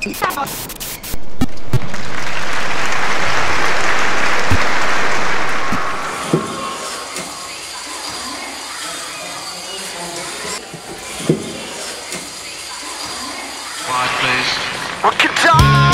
Quiet, please. What can die?